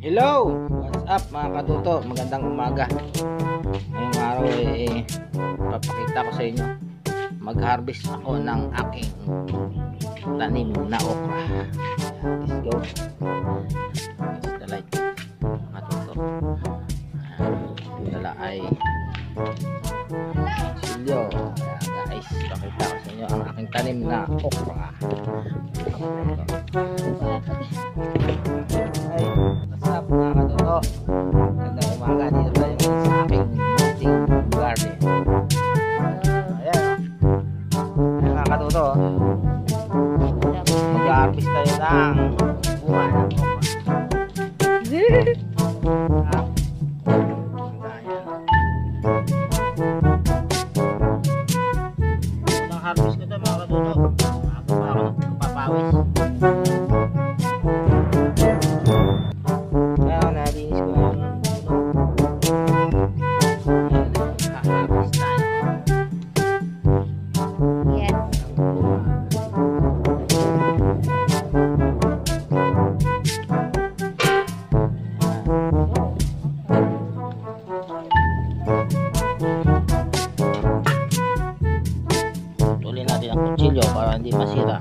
Hello! What's up mga katuto? Magandang umaga. Ngayong araw eh, papakita ko sa inyo. Mag-harvest ako ng aking tanim na okra. Let's go. Let's the light. Mga katuto. Dala ay silyo. Guys, pakita ko sa inyo ang aking tanim na okra. Ay, what's up mga katoto? Magandang umaga dito tayo ngayon sa aking munting garden. Ayan o. Mga katoto. Mag-harvest tayo ng bunga ng okra. Kutsilyo para hindi masira.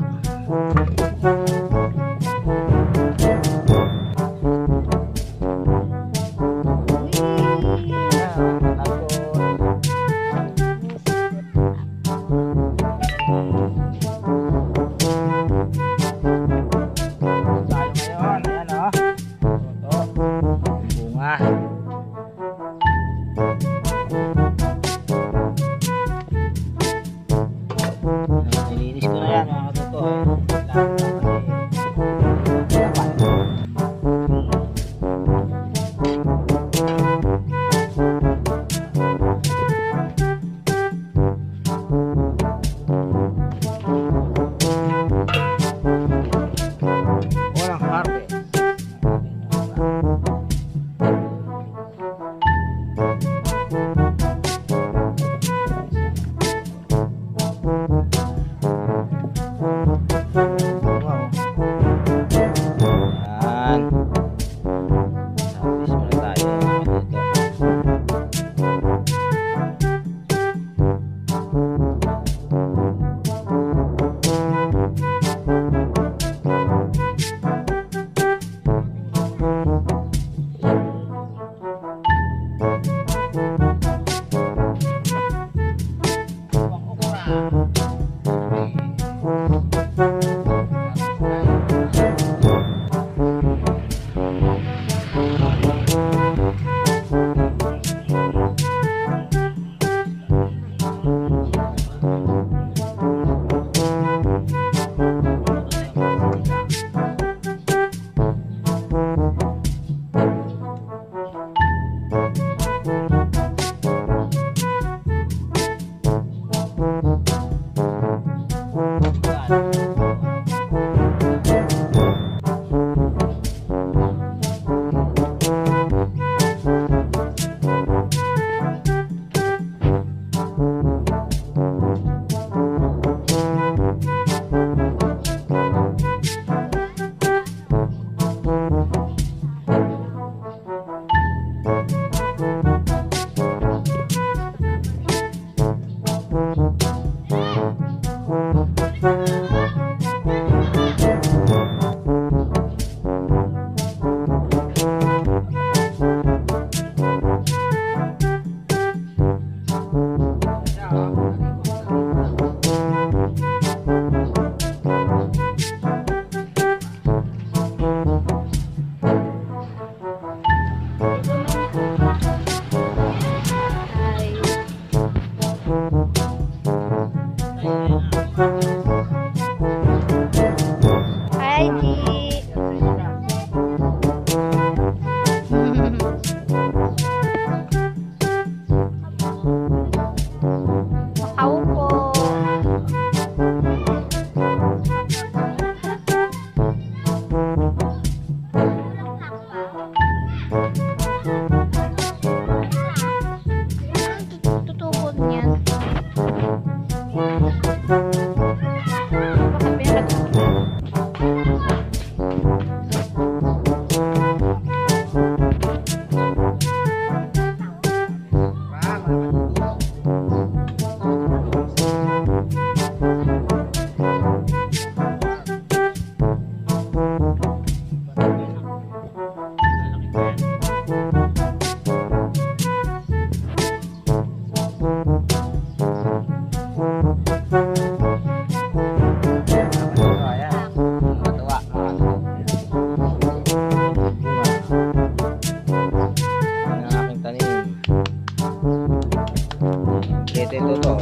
Dito ito to.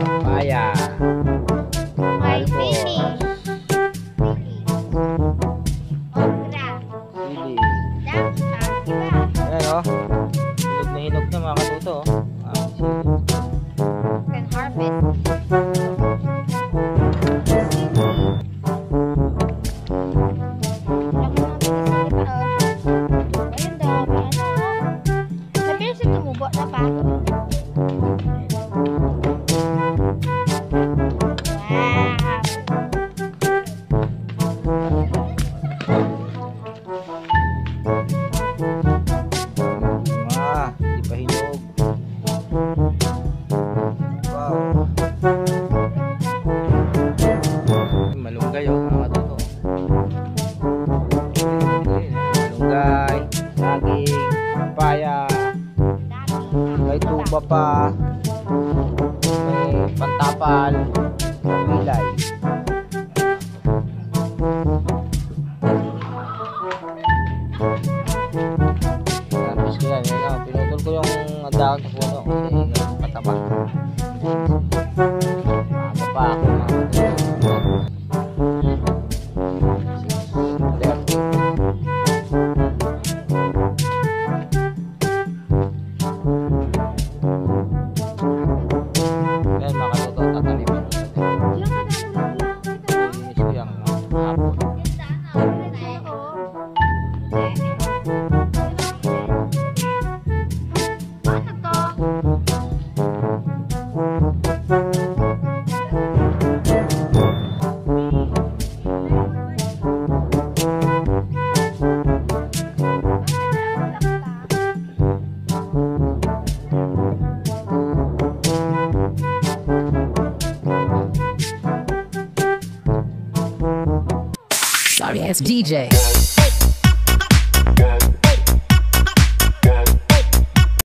Papaya. Ay, pili. Pili. Okra. Pili. Dapsa. Diba? Ayan o. Hinog na hinog na mga katuto. Ah, oh. can harvest. Diba? may pantapal, pilay. Sorry it's DJ.